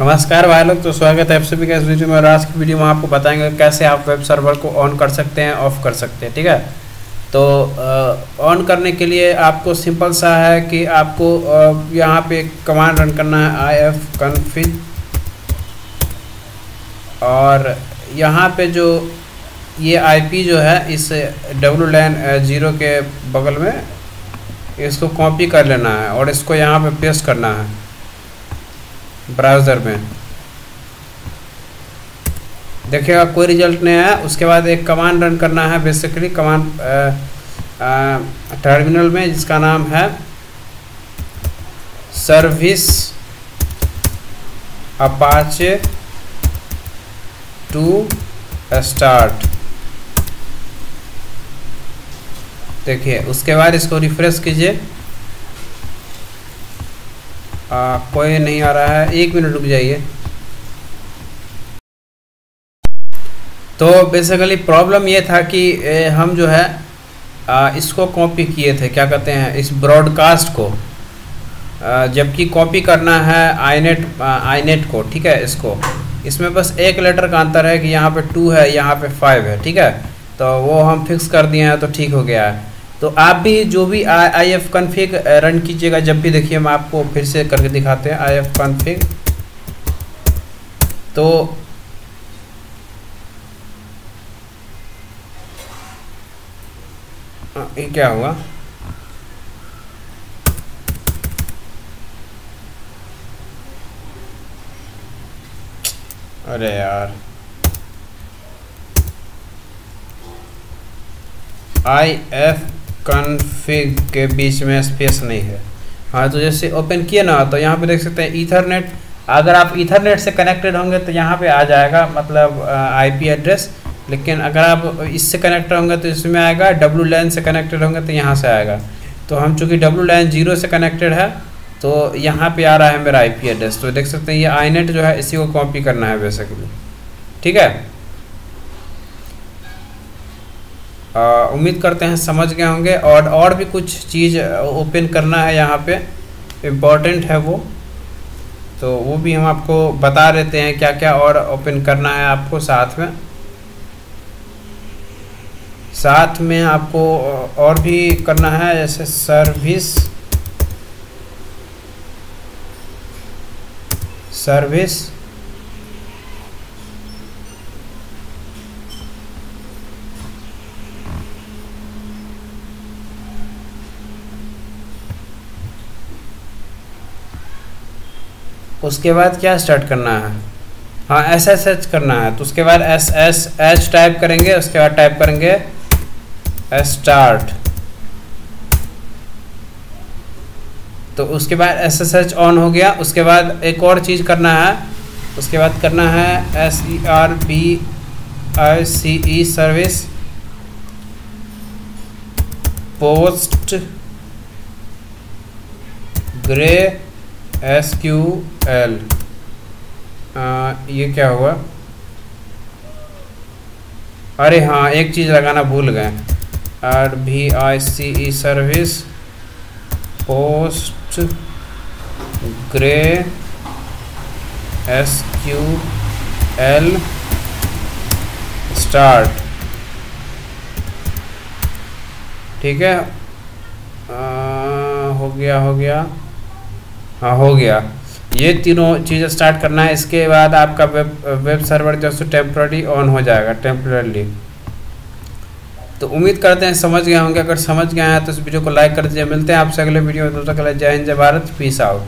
नमस्कार भाई लोग तो स्वागत है आप सभी का इस वीडियो में और आज की वीडियो में आपको बताएँगे कैसे आप वेब सर्वर को ऑन कर सकते हैं, ऑफ़ कर सकते हैं, ठीक है? तो ऑन करने के लिए आपको सिंपल सा है कि आपको यहाँ पे कमांड रन करना है आई एफ़ कन्फिग और यहाँ पे जो ये आईपी जो है, इस डब्लू लाइन ज़ीरो के बगल में, इसको कॉपी कर लेना है और इसको यहाँ पे पेस्ट करना है। ब्राउज़र में। देखिएगा कोई रिज़ल्ट नहीं आया। उसके बाद एक कमांड रन करना है, बेसिकली कमांड टर्मिनल में, जिसका नाम है सर्विस अपाचे टू स्टार्ट। देखिए, उसके बाद इसको रिफ्रेश कीजिए। कोई नहीं आ रहा है एक मिनट रुक जाइए। तो बेसिकली प्रॉब्लम ये था कि ए, हम जो है आ, इसको कॉपी किए थे क्या कहते हैं इस ब्रॉडकास्ट को। जबकि कॉपी करना है आईनेट आईनेट को ठीक है इसको। इसमें बस एक लेटर का अंतर है कि यहाँ पे टू है यहाँ पे फाइव है ठीक है? तो वो हम फिक्स कर दिए हैं तो ठीक हो गया है। तो आप भी जो भी आई एफ़ कन्फिग रन कीजिएगा, जब भी देखिए हम आपको फिर से करके दिखाते हैं आई एफ़ कन्फिग तो ये क्या हुआ? अरे यार। आई एफ़ कन्फिग के बीच में स्पेस नहीं है। हाँ तो जैसे ओपन किए ना तो यहाँ पे देख सकते हैं ईथरनेट अगर आप ईथरनेट से कनेक्टेड होंगे तो यहाँ पे आ जाएगा मतलब आईपी एड्रेस लेकिन अगर आप इससे कनेक्टेड होंगे तो इसमें आएगा डब्लू लाइन से कनेक्टेड होंगे तो यहाँ से आएगा। तो हम चूँकि डब्लू लाइन ज़ीरो से कनेक्टेड है तो यहाँ पे आ रहा है मेरा आईपी एड्रेस तो देख सकते हैं, ये आईनेट जो है, इसी को कॉपी करना है बेसिकली ठीक है? उम्मीद करते हैं, समझ गए होंगे। और और भी कुछ चीज़ ओपन करना है यहाँ पे। इंपॉर्टेंट है वो। तो वो भी हम आपको बता देते हैं क्या क्या और ओपन करना है आपको साथ में। साथ में आपको और भी करना है, जैसे सर्विस सर्विस उसके बाद क्या स्टार्ट करना है? हाँ एस एस एच करना है। तो उसके बाद एस एस एच टाइप करेंगे, उसके बाद टाइप करेंगे स्टार्ट तो उसके बाद एस एस एच ऑन हो गया। उसके बाद एक और चीज़ करना है। उसके बाद करना है S E R B I C E service PostgreSQL ये क्या हुआ? अरे हाँ एक चीज़ लगाना भूल गए। R B I C E service PostgreSQL start. ठीक है? आ, हो गया हो गया। हाँ हो गया। ये तीनों चीज़ें स्टार्ट करना है, इसके बाद आपका वेब वेब सर्वर जो है टेम्प्रेरी ऑन हो जाएगा टेम्प्रेरली तो उम्मीद करते हैं समझ गए होंगे। अगर समझ गए हैं तो इस वीडियो को लाइक कर दीजिए। मिलते हैं आपसे अगले वीडियो में। तब तक जय हिंद, जय भारत पीस आउट